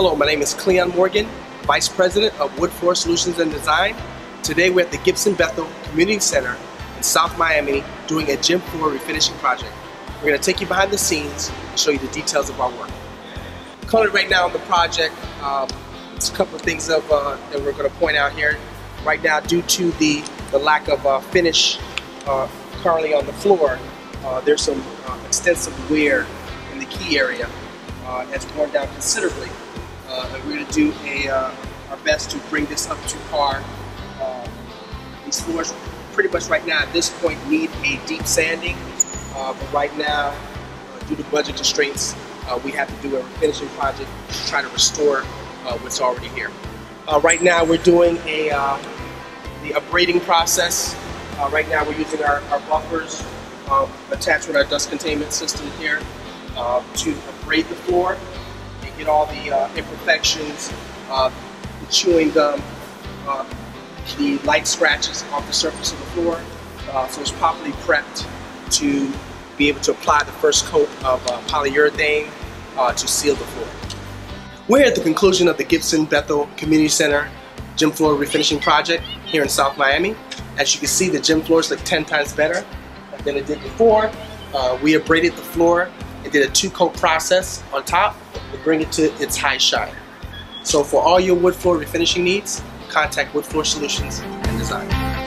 Hello, my name is Cleon Morgan, Vice President of Wood Floor Solutions and Design. Today we're at the Gibson Bethel Community Center in South Miami doing a gym floor refinishing project. We're going to take you behind the scenes and show you the details of our work. Currently right now on the project, um, there's a couple of things of, uh, that we're going to point out here. Right now, due to the, the lack of uh, finish uh, currently on the floor, uh, there's some uh, extensive wear in the key area. Uh, has worn down considerably. Uh, and we're going to do a, uh, our best to bring this up to par. Uh, these floors, pretty much right now at this point, need a deep sanding. Uh, but right now, uh, due to budget constraints, uh, we have to do a finishing project to try to restore what's already here. right now, we're doing a the abrading process. right now, we're using our, our buffers um, attached with our dust containment system here to abrade the floor and get all the uh, imperfections, uh, the chewing gum, uh, the light scratches off the surface of the floor. Uh, so it's properly prepped to be able to apply the first coat of uh, polyurethane uh, to seal the floor. We're at the conclusion of the Gibson Bethel Community Center gym floor refinishing project here in South Miami. As you can see, the gym floors look 10 times better than it did before. Uh, we abraded the floor and did a two-coat process on top to bring it to its high shine. So for all your wood floor refinishing needs, contact Wood Floor Solutions and Design.